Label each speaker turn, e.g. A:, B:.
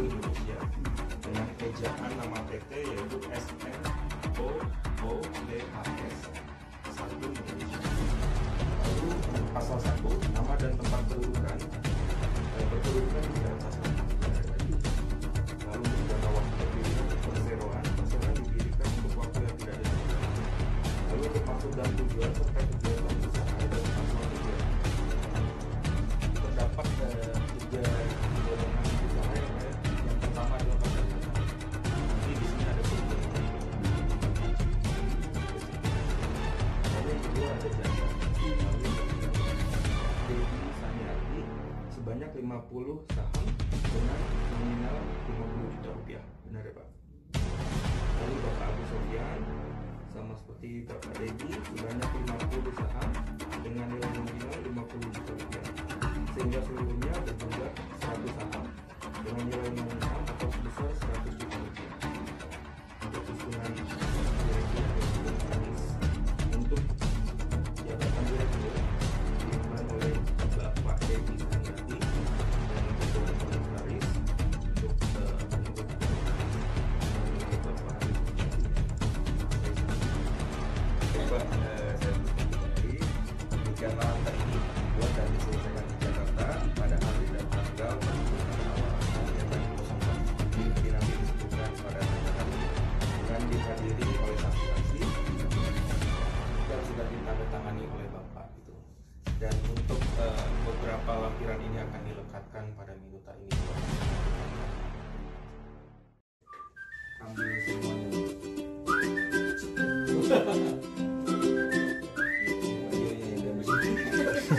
A: Indonesia dengan ejaan nama PT yaitu SNOODHS Satu Indonesia. Lalu pasal satu nama dan tempat kedudukan. Dan kedudukan di atas lalu juga kawasan terpilih perseroan. Perseroan didirikan untuk waktu yang tidak ditentukan lalu untuk maksud dan tujuan serta kegiatan sebanyak 50 saham dengan nominal 50 juta rupiah. Benar ya Pak? Lalu Bapak Agus Sofian sama seperti Bapak Dedi sebanyak 50 saham dengan nilai nominal 50 juta rupiah sehingga seluruhnya berjumlah 100 saham dengan nilai nominal Dan
B: diselesaikan di Jakarta pada hari dan tanggal menentukan awal kegiatan 04 Jadi nanti disebutkan pada tanggal hari ini dengan dihadiri oleh saksi-saksi
A: yang sudah ditandatangani oleh Bapak. Dan untuk eh, beberapa lampiran ini akan dilekatkan pada minuta ini.